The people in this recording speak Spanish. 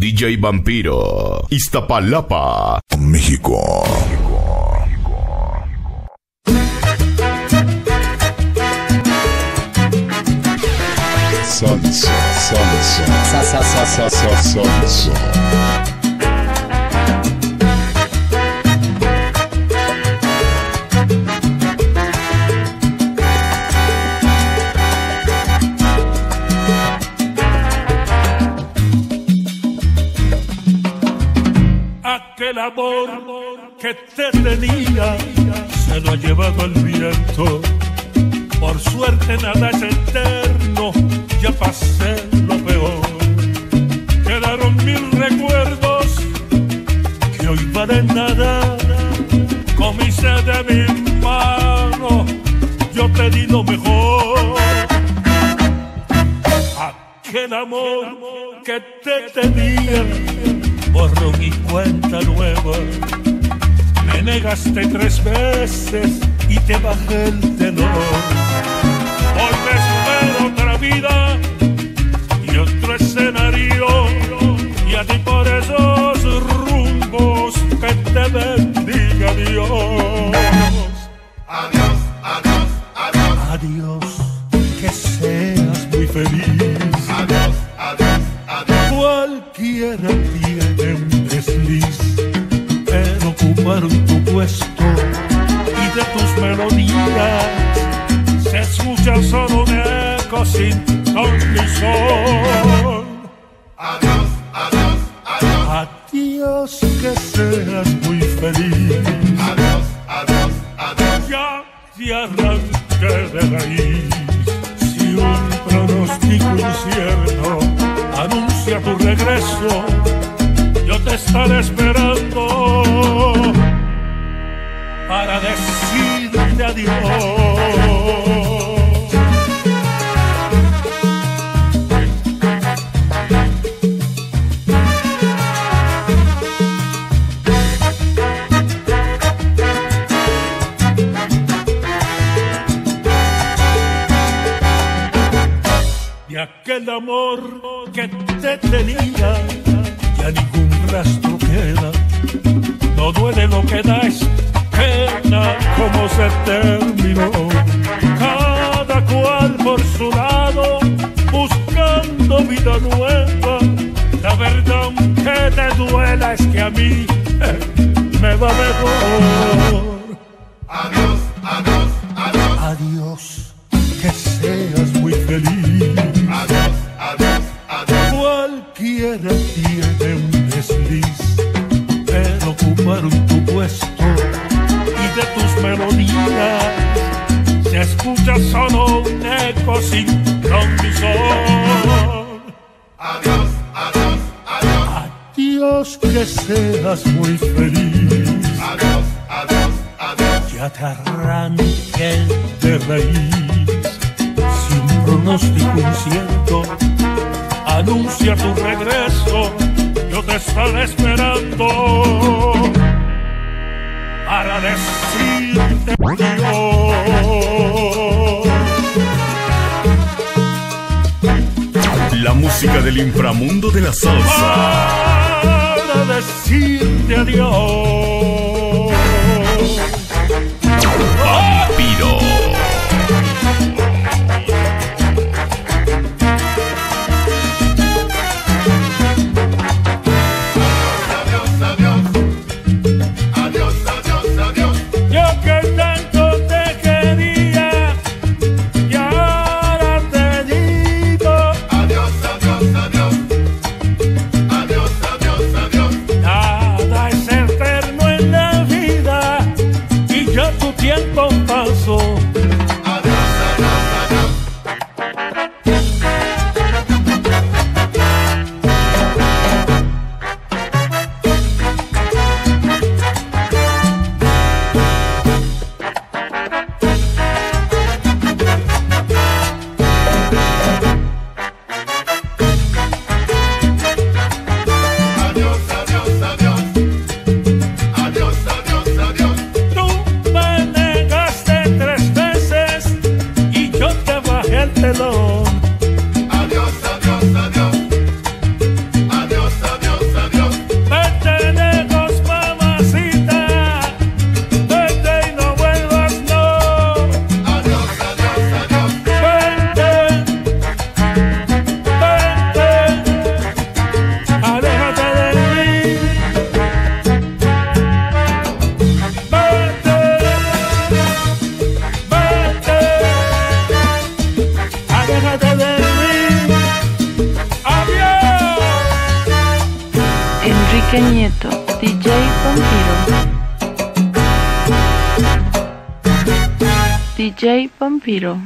DJ Vampiro, Iztapalapa, México. Salsa, salsa, salsa, salsa, salsa, Aquel amor que te tenía se lo ha llevado el viento. Por suerte nada es eterno, ya pasé lo peor. Quedaron mil recuerdos que hoy valen nada. Comiste de mi mano, yo te di lo mejor. Aquel amor que te tenía borrón y cuenta nueva. Me negaste tres veces y te bajé el tenor. Hoy me espero otra vida y otro escenario. Y a ti por esos rumbos que te bendiga Dios. Adiós, adiós, adiós, Adiós, que seas muy feliz. adiós, adiós, adiós. Cualquiera ocupar tu puesto y de tus melodías se escucha solo eco sin ton ni sol. Adiós, adiós, adiós, Adiós, que seas muy feliz. adiós, adiós, adiós. Ya te arranqué de raíz. Si un pronóstico incierto anuncia tu regreso, yo te estaré esperando para decirte adiós. aquel amor que te tenía, ya ningún rastro queda. No duele lo que da, es pena como se terminó. Cada cual por su lado, buscando vida nueva. La verdad, aunque te duela, es que a mí eh, me va mejor. Adiós, adiós, adiós, Adiós, sin son. Adiós, adiós, adiós, Adiós, que seas muy feliz. adiós, adiós, adiós. Ya te arranqué de raíz sin pronóstico incierto. Anuncia tu regreso, yo te estaré esperando para decirte adiós. Música del inframundo de la salsa. Para decirte adiós. Vampiro. Enrique Nieto, DJ Vampiro. DJ Vampiro.